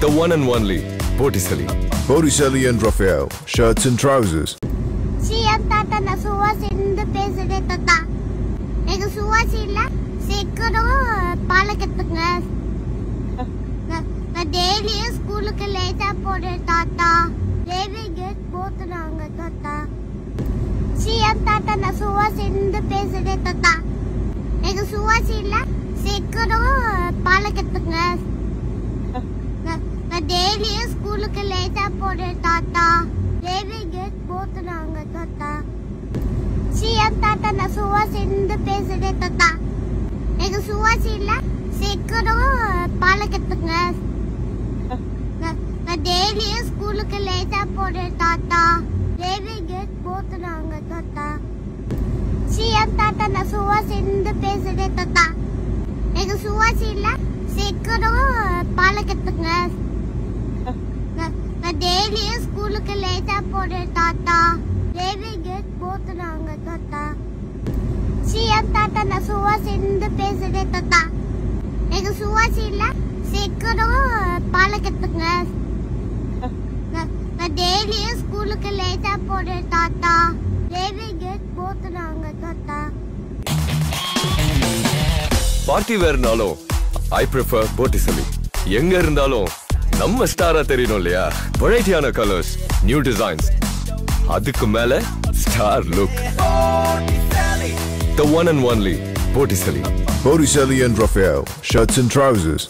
The one and only Botticelli. Botticelli and Raphael, shirts and trousers. CM தாத்தா நான் சுவாசி இருந்து பேசுறேன் தாத்தா எங்க சுவாசி இல்ல சீக்கிரம் பாலை கத்துங்க நான்- டெய்லியும் ஸ்கூலுக்கு லேட்டா போறேன் தாத்தா ரேவி கேட் போத்துறாங்க தாத்தா சிஎம் தாத்தா நான் சுவாசி இருந்து பேசுறேன் தாத்தா எங்க சுவாசி இல்ல சீக்கிரம் பாலை கத்துங்க டெய்லியும் ஸ்கூலுக்கு லேட்டா போறேன் தாத்தா. ரேவி கேட் போத்துறாங்க தாத்தா. சிஎம் தாத்தா நான் சுவாசி இருந்து பேசுறேன் தாத்தா. எனக்கு சுவாசி இல்ல சீக்கிரம் பாலை கத்துங்க. நான்- டெய்லியும் ஸ்கூலுக்கு லேட்டா போறேன் தாத்தா. ரேவி கேட் போத்துறாங்க தாத்தா. சிஎம் தாத்தா நான் சுவாசி இருந்து பேசுறேன் தாத்தா. எனக்கு சுவாசி இல்ல சீக்கிரம் பாலை கத்துங்க. டெய்லியும் ஸ்கூலுக்கு லேட்டா போறேன் தாத்தா. ரேவி கேட் போத்துறாங்க தாத்தா. சிஎம் தாத்தா நான் சுவாசி இருந்து பேசுறேன் தாத்தா. எனக்கு சுவாசி இல்ல சீக்கிரம் பாலை கத்துங்க நான்- டெய்லியும் ஸ்கூலுக்கு லேட்டா போறேன் தாத்தா. ரேவி கேட் போத்துறாங்க தாத்தா. பார்ட்டி வேறுனாலும் ஐ ப்ரிஃபர் Botticelli. எங்க இருந்தாலும் நம்ம ஸ்டாரா தெரியணும் இல்லையா வெரைட்டியான கலர்ஸ் நியூ டிசைன்ஸ் அதுக்கு மேல star look The one and only Botticelli. Botticelli and Raphael, shirts and trousers.